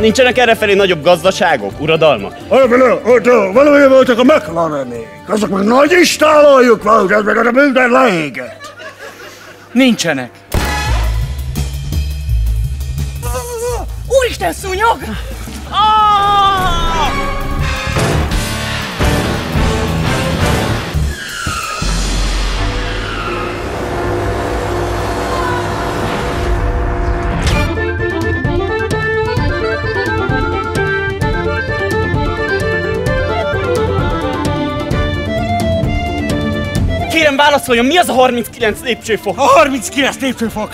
Nincsenek errefelé nagyobb gazdaságok, uradalmak? Valójában voltak a McLarenék. Azok meg nagy istálójuk volt, ez meg a minden leégett. Nincsenek. Úristen, szúnyog! Ah! Kérem válaszoljon, mi az a 39 lépcsőfok? A 39 lépcsőfok.